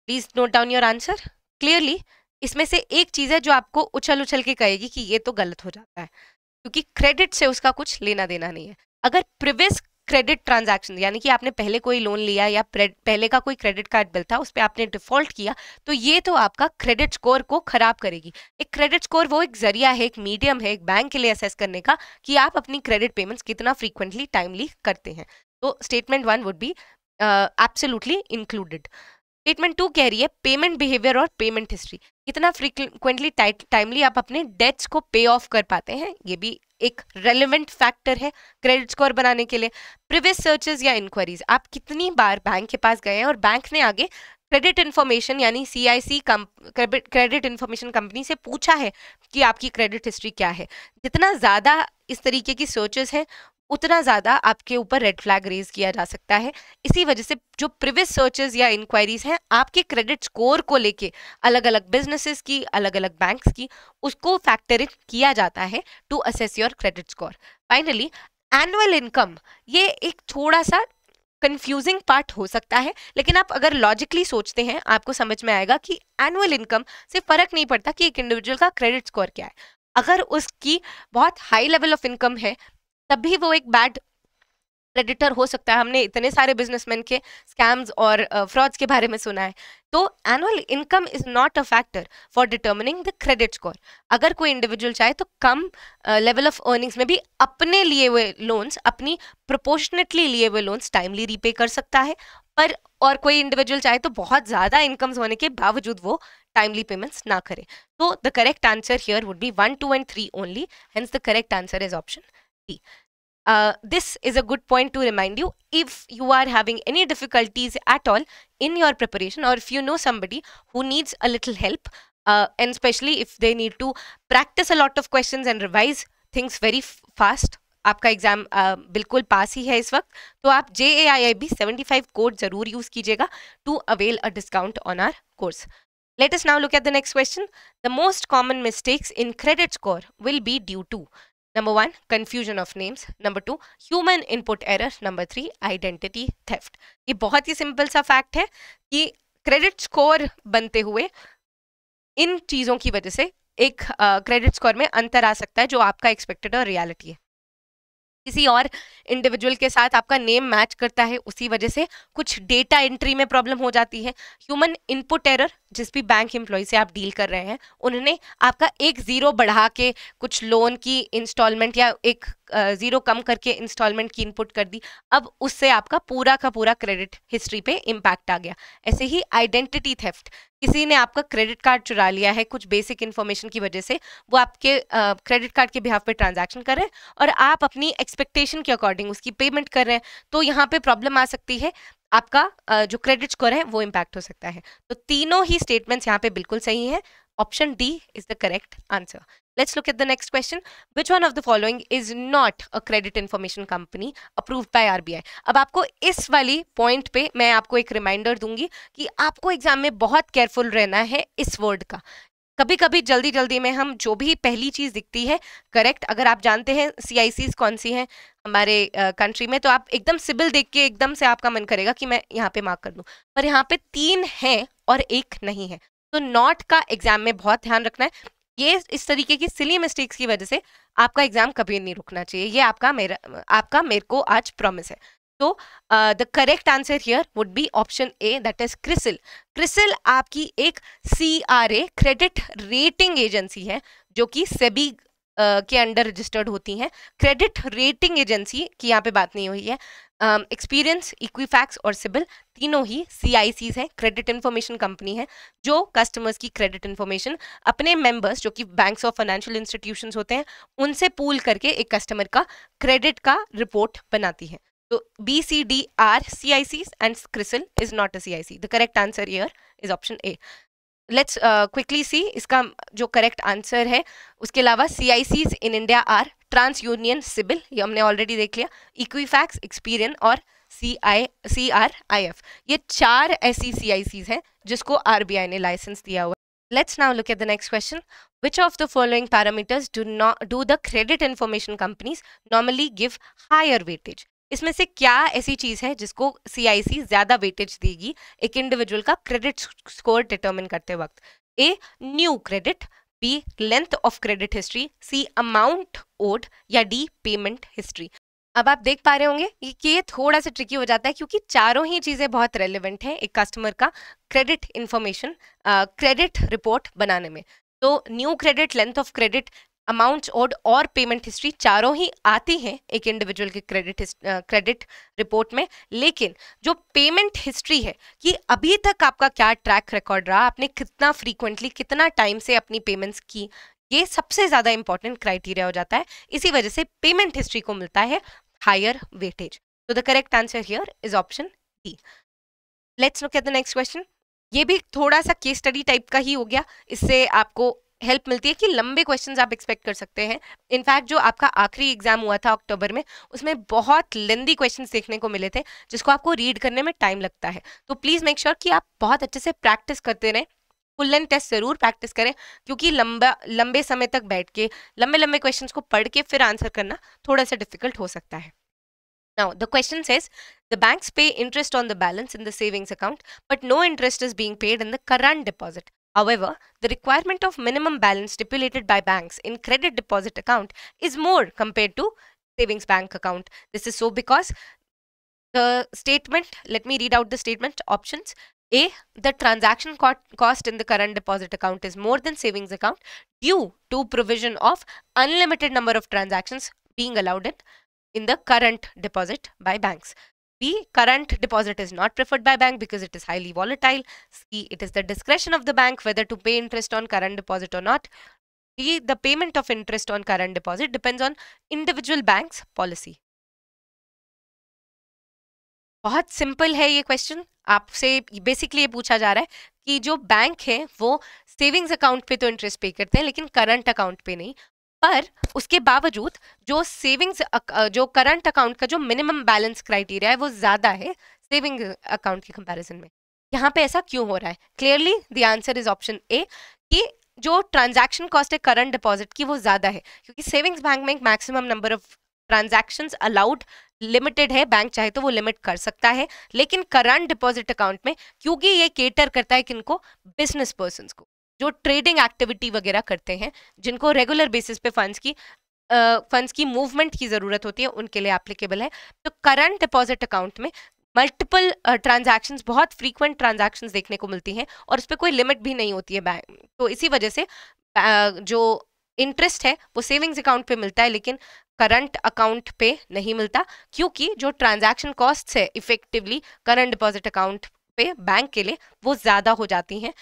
Please note down your answer. Clearly, इसमें से एक चीज़ है जो आपको उछल उछल के कहेगी कि ये तो गलत हो जाता है क्योंकि क्रेडिट से उसका कुछ लेना देना नहीं है अगर प्रीवियस क्रेडिट ट्रांजैक्शन, यानी कि आपने पहले कोई लोन लिया या पहले का कोई क्रेडिट कार्ड बिल था उस पर आपने डिफ़ॉल्ट किया तो ये तो आपका क्रेडिट स्कोर को खराब करेगी। एक क्रेडिट स्कोर वो एक ज़रिया है, एक मीडियम है, एक बैंक के लिए असेस करने का, कि आप अपनी क्रेडिट पेमेंट्स कितना फ्रीक्वेंटली टाइमली करते हैं। तो statement one would be absolutely included statement two कह रही है पेमेंट बिहेवियर और पेमेंट हिस्ट्री कितना फ्रीक्वेंटली टाइमली आप अपने डेट्स को पे ऑफ़ कर पाते हैं, ये भी एक रेलिवेंट फैक्टर है क्रेडिट स्कोर बनाने के लिए. प्रीवियस सर्चेज या इंक्वायरीज आप कितनी बार बैंक के पास गए हैं और बैंक ने आगे क्रेडिट इन्फॉर्मेशन यानी C I C credit information company से पूछा है कि आपकी क्रेडिट हिस्ट्री क्या है. जितना ज़्यादा इस तरीके की सर्चेज हैं उतना ज़्यादा आपके ऊपर रेड फ्लैग रेज किया जा सकता है। इसी वजह से जो प्रिवियस सर्चेज या इंक्वायरीज हैं, आपके क्रेडिट स्कोर को लेके अलग अलग बिजनेसेस की अलग अलग बैंक्स की, उसको फैक्टर इन किया जाता है to assess your credit score finally annual income ये एक थोड़ा सा कंफ्यूजिंग पार्ट हो सकता है, लेकिन आप अगर लॉजिकली सोचते हैं, आपको समझ में आएगा कि एनुअल इनकम से फ़र्क नहीं पड़ता कि एक इंडिविजुअल का क्रेडिट स्कोर क्या है। अगर उसकी बहुत हाई लेवल ऑफ़ इनकम है तब भी वो एक बैड क्रेडिटर हो सकता है। हमने इतने सारे बिजनेसमैन के स्कैम्स और फ्रॉड्स के बारे में सुना है। तो annual income is not a factor for determining the credit score अगर कोई इंडिविजुअल चाहे तो कम लेवल ऑफ़ अर्निंग्स में भी अपने लिए हुए लोन्स अपनी प्रोपोर्शनेटली लिए हुए लोन्स टाइमली रीपे कर सकता है। पर और कोई इंडिविजुअल चाहे तो बहुत ज़्यादा इनकम्स होने के बावजूद वो टाइमली पेमेंट्स ना करे। तो the correct answer here would be one two and three only hence the correct answer is option Uh, this is a good point to remind you if you are having any difficulties at all in your preparation or if you know somebody who needs a little help uh, and especially if they need to practice a lot of questions and revise things very fast आपका exam uh, बिल्कुल पास ही है इस वक्त तो आप J A I I B seventy five code जरूर यूज कीजिएगा to avail a discount on our course Let us now look at the next question. The most common mistakes in credit score will be due to Number one, confusion of names. Number two, human input error. Number three, identity theft. ये बहुत ही simple सा fact है कि credit score बनते हुए इन चीज़ों की वजह से एक क्रेडिट uh, स्कोर में अंतर आ सकता है जो आपका एक्सपेक्टेड और रियलिटी है किसी और इंडिविजुअल के साथ आपका नेम मैच करता है, उसी वजह से कुछ डेटा एंट्री में प्रॉब्लम हो जाती है। ह्यूमन इनपुट एरर जिस भी बैंक एम्प्लॉय से आप डील कर रहे हैं, उन्होंने आपका एक ज़ीरो बढ़ा के कुछ लोन की इंस्टॉलमेंट या एक ज़ीरो कम करके इंस्टॉलमेंट की इनपुट कर दी। अब उससे आपका पूरा का पूरा क्रेडिट हिस्ट्री पे इम्पैक्ट आ गया। ऐसे ही आइडेंटिटी थेफ्ट किसी ने आपका क्रेडिट कार्ड चुरा लिया है, कुछ बेसिक इन्फॉर्मेशन की वजह से, वो आपके क्रेडिट कार्ड के बिहाफ पे ट्रांजैक्शन कर रहे हैं और आप अपनी एक्सपेक्टेशन के अकॉर्डिंग उसकी पेमेंट कर रहे हैं तो यहाँ पे प्रॉब्लम आ सकती है। आपका जो क्रेडिट स्कोर है, वो इम्पैक्ट हो सकता है। तो तीनों ही स्टेटमेंट्स यहाँ पे बिल्कुल सही है। Option D is the correct answer Let's look at the next question. Which one of the following is not a credit information company approved by RBI? अब आपको इस वाली पॉइंट पे मैं आपको एक रिमाइंडर दूँगी कि आपको एग्ज़ाम में बहुत केयरफुल रहना है इस वर्ड का कभी कभी जल्दी जल्दी में हम जो भी पहली चीज़ दिखती है करेक्ट अगर आप जानते हैं सी कौन सी हैं हमारे कंट्री में तो आप एकदम सिबिल देख के एकदम से आपका मन करेगा कि मैं यहाँ पे मार्क कर दूँ पर यहाँ पे तीन हैं और एक नहीं है तो नॉट का एग्ज़ाम में बहुत ध्यान रखना है ये इस तरीके की सिली मिस्टेक्स की वजह से आपका एग्ज़ाम कभी नहीं रुकना चाहिए। ये आपका मेरा, आपका मेरे को आज प्रॉमिस है। तो the correct answer here would be option A that is CRISIL CRISIL आपकी एक C R A credit rating agency है, जो कि सेबी के अंडर रजिस्टर्ड होती हैं। क्रेडिट रेटिंग एजेंसी की यहाँ पे बात नहीं हुई है। एक्सपीरियंस, इक्विफैक्स और सिबिल तीनों ही सी हैं, क्रेडिट इन्फॉर्मेशन कंपनी है, जो कस्टमर्स की क्रेडिट इन्फॉर्मेशन अपने मेंबर्स, जो कि बैंक्स और फाइनेंशियल इंस्टीट्यूशन होते हैं, उनसे पूल करके एक कस्टमर का क्रेडिट का रिपोर्ट बनाती है। तो B C D are C I C and CRISIL is not a C I C the correct answer here is option A let's quickly see इसका जो करेक्ट आंसर है। उसके अलावा see in India are TransUnion CIBIL ये हमने already देख लिया Equifax Experian और सी I C R I F ये चार ऐसी सी आई सीज हैं जिसको आर बी आई ने लाइसेंस दिया हुआ let's now look at the next question which of the following parameters do not do the credit information companies normally give higher weightage इसमें से क्या ऐसी चीज़ है जिसको सीआईसी ज़्यादा वेटेज देगी एक इंडिविजुअल का क्रेडिट स्कोर डिटर्मिन करते वक्त? A new credit B length of credit history C amount owed या डी पेमेंट हिस्ट्री अब आप देख पा रहे होंगे कि ये थोड़ा सा ट्रिकी हो जाता है क्योंकि चारों ही चीज़ें बहुत रेलिवेंट हैं एक कस्टमर का क्रेडिट इन्फॉर्मेशन क्रेडिट रिपोर्ट बनाने में। तो new credit length of credit amounts owed और पेमेंट हिस्ट्री चारों ही आती हैं एक इंडिविजुअल के क्रेडिट क्रेडिट रिपोर्ट में। लेकिन जो पेमेंट हिस्ट्री है कि अभी तक आपका क्या ट्रैक रिकॉर्ड रहा? आपने कितना फ्रीक्वेंटली कितना टाइम से अपनी पेमेंट्स की? ये सबसे ज़्यादा इंपॉर्टेंट क्राइटेरिया हो जाता है। इसी वजह से पेमेंट हिस्ट्री को मिलता है हायर वेटेज तो the correct answer here is option D let's look at the next question ये भी थोड़ा सा केस स्टडी टाइप का ही हो गया। इससे आपको हेल्प मिलती है कि लंबे क्वेश्चंस आप एक्सपेक्ट कर सकते हैं। इनफैक्ट जो आपका आखिरी एग्ज़ाम हुआ था अक्टूबर में उसमें बहुत लेंदी क्वेश्चंस देखने को मिले थे जिसको आपको रीड करने में टाइम लगता है। तो प्लीज़ मेक श्योर कि आप बहुत अच्छे से प्रैक्टिस करते रहें। फुल लेंथ टेस्ट ज़रूर प्रैक्टिस करें क्योंकि लंबा लंबे समय तक बैठ के लंबे लंबे क्वेश्चंस को पढ़ के फिर आंसर करना थोड़ा सा डिफ़िकल्ट हो सकता है। Now, the question says the banks pay interest on the balance in the savings account, but no interest is being paid in the current deposit. However, the requirement of minimum balance stipulated by banks in credit deposit account is more compared to savings bank account. This is so because the statement, let me read out the statement options. A, the transaction co cost in the current deposit account is more than savings account due to provision of unlimited number of transactions being allowed in, in the current deposit by banks. B. Current deposit is not preferred by bank because it is highly volatile. C. It is the discretion of the bank whether to pay interest on current deposit or not. D. The payment of interest on current deposit depends on individual bank's policy. बहुत simple है ये question आपसे basically ये पूछा जा रहा है कि जो बैंक है वो सेविंग्स अकाउंट पे तो इंटरेस्ट पे करते हैं लेकिन करंट अकाउंट पे नहीं पर उसके बावजूद जो सेविंग्स जो करंट अकाउंट का जो मिनिमम बैलेंस क्राइटेरिया है, वो ज़्यादा है सेविंग अकाउंट के कंपैरिजन में। यहाँ पे ऐसा क्यों हो रहा है? Clearly the answer is option A कि जो ट्रांजैक्शन कॉस्ट है करंट डिपॉजिट की, वो ज़्यादा है। क्योंकि सेविंग्स बैंक में maximum number of transactions allowed limited है बैंक चाहे तो वो लिमिट कर सकता है। लेकिन करंट डिपॉजिट अकाउंट में, क्योंकि ये केटर करता है किनको बिज़नेस पर्सन को। जो ट्रेडिंग एक्टिविटी वगैरह करते हैं जिनको रेगुलर बेसिस पे फंड्स की फंड्स uh, की मूवमेंट की ज़रूरत होती है उनके लिए एप्लीकेबल है। तो करंट डिपॉजिट अकाउंट में मल्टीपल ट्रांजैक्शंस uh, बहुत फ्रीक्वेंट ट्रांजैक्शंस देखने को मिलती हैं और उस पर कोई लिमिट भी नहीं होती है बैंक तो इसी वजह से uh, जो इंटरेस्ट है वो सेविंग्स अकाउंट पे मिलता है लेकिन करंट अकाउंट पे नहीं मिलता क्योंकि जो ट्रांजैक्शन कॉस्ट है इफेक्टिवली करंट डिपॉजिट अकाउंट पे बैंक के लिए वो ज़्यादा हो जाती हैं।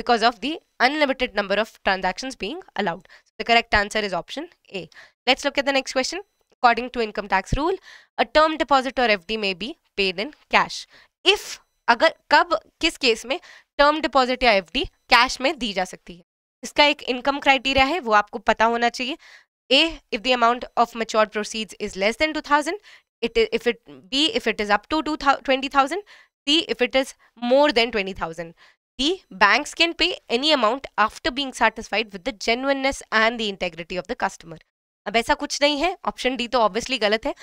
Because of the unlimited number of transactions being allowed. So the correct answer is option A. Let's look at the next question. According to income tax rule, a term deposit or FD may be paid in cash. If अगर कब किस case में term deposit या FD cash में दी जा सकती है इसका एक इनकम क्राइटेरिया है वो आपको पता होना चाहिए A if the amount of matured proceeds is less than 2000 it is, if it b if it is up to 20000 c if it is more than 20000 D. Banks can pay any amount after being satisfied with the genuineness and the integrity of the customer. अब ऐसा कुछ नहीं है option D तो obviously गलत है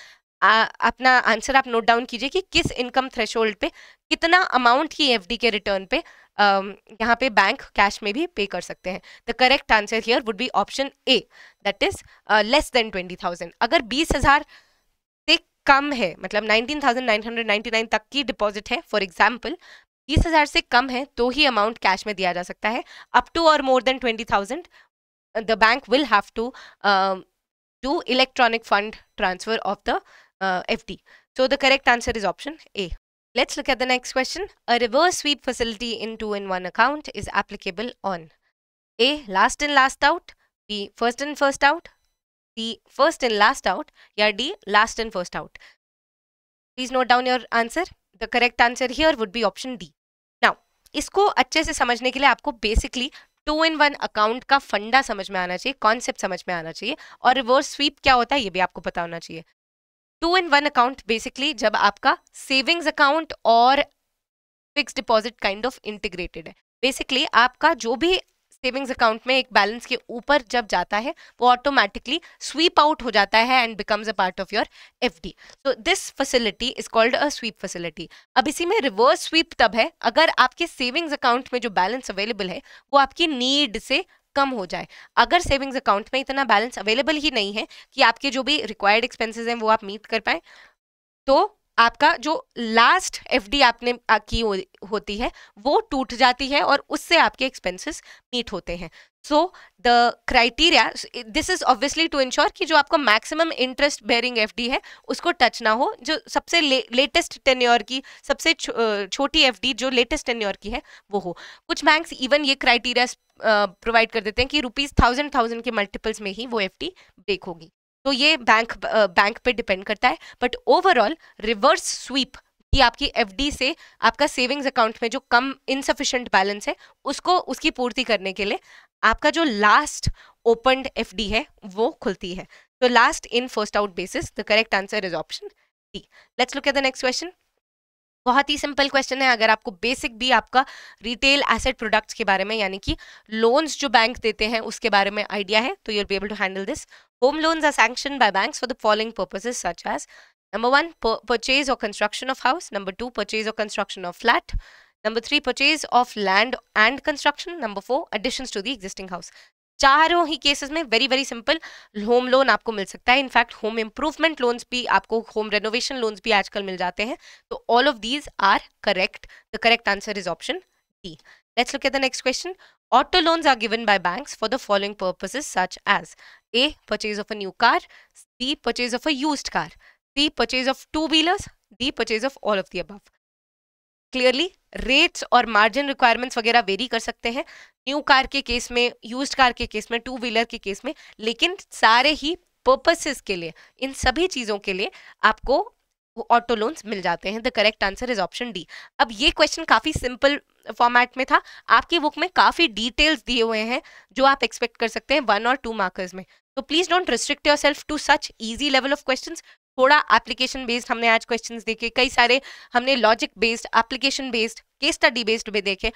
आ, अपना answer आप नोट डाउन कीजिए कि किस इनकम थ्रेशोल्ड पे कितना अमाउंट की एफडी के रिटर्न पे यहाँ पे बैंक कैश में भी पे कर सकते हैं the correct answer here would be option A that is less than twenty thousand अगर बीस हज़ार से कम है मतलब 19,999 तक की डिपॉजिट है फॉर एग्ज़ाम्पल बीस हज़ार से कम है तो ही अमाउंट कैश में दिया जा सकता है। अप टू और more than twenty thousand the bank will have to do electronic fund transfer of the F D so the correct answer is option A let's look at the next question a reverse sweep facility in two in one account is applicable on A last in last out B first in first out C first in last out या D last in first out please note down your answer the correct answer here would be option D इसको अच्छे से समझने के लिए आपको basically two in one account का फंडा समझ में आना चाहिए कॉन्सेप्ट समझ में आना चाहिए और रिवर्स स्वीप क्या होता है ये भी आपको पता होना चाहिए। Two in one account basically जब आपका सेविंग्स अकाउंट और fix deposit kind of integrated है बेसिकली आपका जो भी सेविंग्स अकाउंट में एक बैलेंस के ऊपर जब जाता है, वो ऑटोमेटिकली स्वीप आउट हो जाता है and becomes a part of your F D so this facility is called a sweep facility अब इसी में रिवर्स स्वीप तब है, अगर आपके सेविंग्स अकाउंट में जो बैलेंस अवेलेबल है, वो आपकी नीड से कम हो जाए। अगर सेविंग्स अकाउंट में इतना बैलेंस अवेलेबल ही नहीं है कि आपके जो भी रिक्वायर्ड एक्सपेंसेस हैं, वो आप मीट कर पाए तो आपका जो लास्ट एफडी आपने की हो, होती है वो टूट जाती है और उससे आपके एक्सपेंसेस मीट होते हैं। So the criteria this is obviously to ensure कि जो आपका मैक्सिमम इंटरेस्ट बेयरिंग एफडी है उसको टच ना हो। जो सबसे लेटेस्ट टेन्योर की सबसे छो, छोटी एफडी जो लेटेस्ट टेन्योर की है वो हो। कुछ बैंक्स इवन ये क्राइटेरिया प्रोवाइड कर देते हैं कि रुपीज़ थाउज़ेंड थाउज़ेंड के मल्टीपल्स में ही वो एफडी ब्रेक होगी। तो ये बैंक बैंक पे डिपेंड करता है बट ओवरऑल रिवर्स स्वीप कि आपकी एफडी से आपका सेविंग्स अकाउंट में जो कम इनसफिशेंट बैलेंस है, उसको, उसकी पूर्ति करने के लिए आपका जो लास्ट ओपनड एफडी है, वो खुलती है। तो last in first out basis the correct answer is option D let's look at the next question बहुत ही सिंपल क्वेश्चन है। अगर आपको बेसिक भी आपका रिटेल एसेट प्रोडक्ट्स के बारे में, यानी कि लोन्स जो बैंक देते हैं, उसके बारे में आइडिया है तो you'll be able to handle this home loans are sanction by bank for the following purposes such as number one purchase और construction of house number two purchase और construction of flat number three purchase of land and construction number four addition to the existing house चारों ही cases में very very simple home loan आपको मिल सकता है। In fact home improvement loans भी आपको होम रेनोवेशन लोन्स भी आजकल मिल जाते हैं। तो all of these are correct the correct answer is option D let's look at the next question auto loans are given by banks for the following purposes such as A purchase of a new car C purchase of a used car C purchase of two wheelers D purchase of all of the above clearly rates और margin requirements वगैरह vary कर सकते हैं। New car के case में used car के case में two wheeler के केस में, लेकिन सारे ही पर्पसेस के लिए, इन सभी चीज़ों के लिए आपको ऑटो लोन्स मिल जाते हैं। The correct answer is option D अब ये क्वेश्चन काफ़ी सिंपल फॉर्मेट में था। आपकी बुक में काफ़ी डिटेल्स दिए हुए हैं, जो आप एक्सपेक्ट कर सकते हैं वन और टू मार्कर्स में। तो please don't restrict yourself to such easy level of question थोड़ा एप्लीकेशन बेस्ड हमने आज क्वेश्चंस देखे, कई सारे हमने logic based application based case study based भी देखे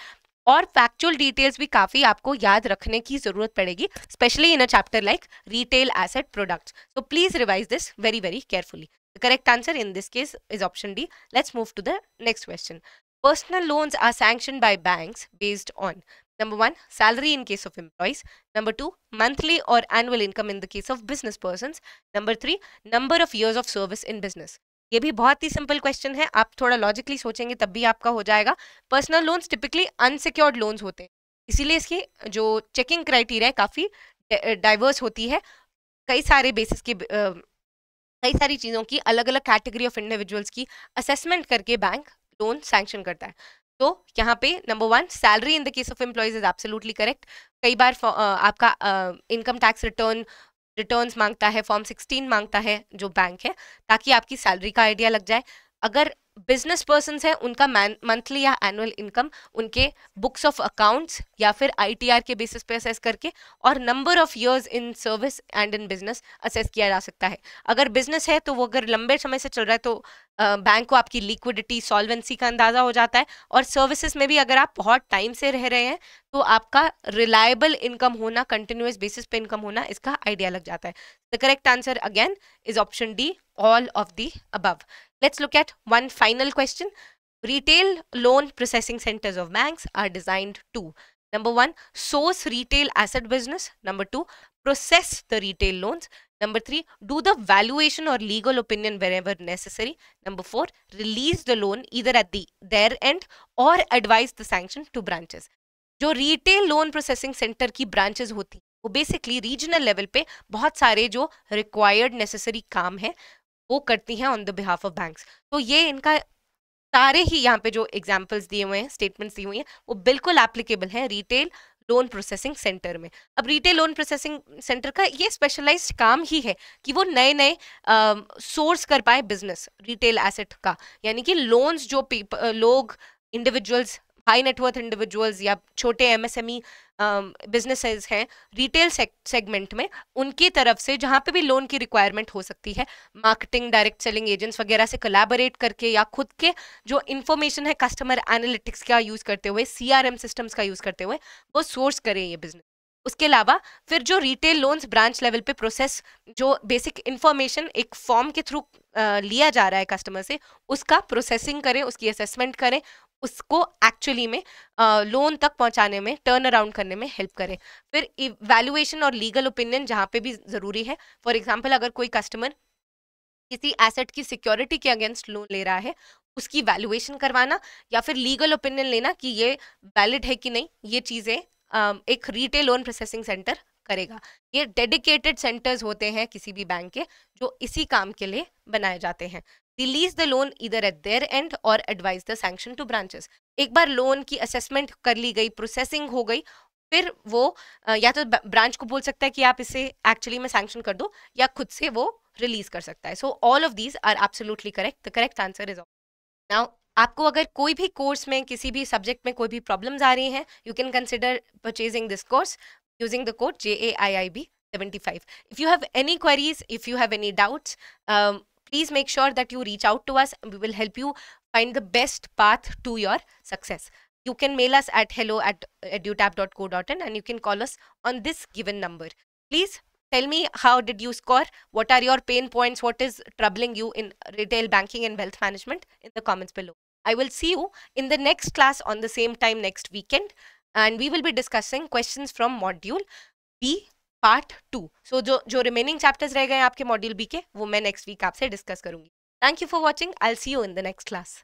और फैक्चुअल डिटेल्स भी काफ़ी आपको याद रखने की ज़रूरत पड़ेगी specially in a chapter like retail asset products so please revise this very very carefully The correct answer in this case is option D. Let's move to the next question. Personal loans are sanctioned by banks based on Number one, salary in case of employees. Number two, monthly or annual income in the case of business persons. Number three, number of years of service in business. ये भी बहुत ही simple question है आप थोड़ा logically सोचेंगे तब भी आपका हो जाएगा personal loans typically unsecured loans होते हैं इसीलिए इसकी जो चेकिंग क्राइटेरिया है काफ़ी डाइवर्स होती है कई सारे बेसिस के कई सारी चीज़ों की अलग अलग कैटेगरी ऑफ़ इंडिविजुअल्स की असेसमेंट करके बैंक लोन सैंक्शन करता है तो यहाँ पे number one salary in the case of employees is absolutely correct कई बार आपका इनकम टैक्स रिटर्न रिटर्न्स माँगता है फॉर्म 16 माँगता है, जो बैंक है, ताकि आपकी सैलरी का आइडिया लग जाए। अगर बिज़नेस पर्सन है, उनका मंथली या एनुअल इनकम उनके बुक्स ऑफ़ अकाउंट्स या फिर आईटीआर के बेसिस पे असेस करके और number of years in service and in business assess किया जा सकता है। अगर बिज़नेस है तो वो अगर लंबे समय से चल रहा है तो बैंक को आपकी लिक्विडिटी सॉल्वेंसी का अंदाज़ा हो जाता है और सर्विसेज़ में भी अगर आप बहुत टाइम से रह रहे हैं तो आपका रिलायबल इनकम होना कंटिन्यूस बेसिस पे इनकम होना, इसका आइडिया लग जाता है। The correct answer again is option D all of the above let's look at one final question retail loan processing centres of bank are designed to number one source retail asset business number two process the retail loans Number three, do the valuation or legal opinion wherever necessary. Number four, release the loan either at the their end or advise the sanction to branches. जो retail loan processing centre की branches होती वो basically regional level पे बहुत सारे जो required necessary काम है वो करती हैं on the behalf of banks तो ये इनका सारे ही यहाँ पे जो एग्जाम्पल्स दिए हुए हैं स्टेटमेंट्स दी हुई हैं वो बिल्कुल एप्लीकेबल है रिटेल लोन प्रोसेसिंग सेंटर में। अब रिटेल लोन प्रोसेसिंग सेंटर का ये स्पेशलाइज काम ही है कि वो नए नए सोर्स कर पाए बिज़नेस रिटेल एसेट का। यानी कि लोन्स जो लोग इंडिविजुअल्स हाई नेटवर्थ इंडिविजुअल्स या छोटे एमएसएमई बिजनेसेस हैं रिटेल सेगमेंट में, उनकी तरफ़ से जहाँ पे भी लोन की रिक्वायरमेंट हो सकती है मार्केटिंग डायरेक्ट सेलिंग एजेंट्स वगैरह से कोलैबोरेट करके या खुद के जो इन्फॉर्मेशन है कस्टमर एनालिटिक्स का यूज़ करते हुए सीआरएम सिस्टम्स का यूज़ करते हुए, वो सोर्स करें ये बिज़नेस उसके अलावा फिर जो रिटेल लोन्स ब्रांच लेवल पे प्रोसेस जो बेसिक इन्फॉर्मेशन एक फॉर्म के थ्रू लिया जा रहा है कस्टमर से, उसका प्रोसेसिंग करें, उसकी असेसमेंट करें उसको एक्चुअली में लोन तक पहुँचाने में टर्न अराउंड करने में हेल्प करें। फिर वैल्यूएशन और लीगल ओपिनियन जहाँ पे भी ज़रूरी है। फॉर एग्जांपल अगर कोई कस्टमर किसी एसेट की सिक्योरिटी के अगेंस्ट लोन ले रहा है, उसकी वैल्यूएशन करवाना या फिर लीगल ओपिनियन लेना कि ये वैलिड है कि नहीं, ये चीज़ें एक रिटेल लोन प्रोसेसिंग सेंटर करेगा। ये डेडिकेटेड सेंटर्स होते हैं किसी भी बैंक के, जो इसी काम के लिए बनाए जाते हैं। Release the loan either at their end और advise the sanction to branches एक बार लोन की असेसमेंट कर ली गई प्रोसेसिंग हो गई फिर वो या तो ब्रांच को बोल सकता है कि आप इसे एक्चुअली में सैंक्शन कर दो या खुद से वो रिलीज़ कर सकता है। So all of these are absolutely correct the correct answer is now आपको अगर कोई भी कोर्स में किसी भी सब्जेक्ट में कोई भी प्रॉब्लम्स आ रही हैं you can consider purchasing this course using the code J A I I B 75 if you have any queries if you have any doubts um, please make sure that you reach out to us. And we will help you find the best path to your success. You can mail us at hello at edutap.co.in and you can call us on this given number. Please tell me how did you score? What are your pain points? What is troubling you in retail banking and wealth management? In the comments below. I will see you in the next class on the same time next weekend and we will be discussing questions from module b part two so जो जो remaining chapters रह गए हैं आपके module B के, वो मैं next week आपसे डिस्कस करूँगी. Thank you for watching I see you in the next class